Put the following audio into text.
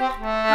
Bye.